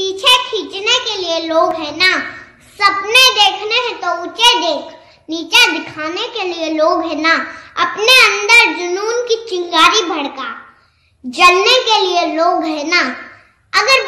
पीछे खींचने के लिए लोग है ना। सपने देखने हैं तो ऊँचे देख, नीचे दिखाने के लिए लोग है ना। अपने अंदर जुनून की चिंगारी भड़का, जलने के लिए लोग है ना। अगर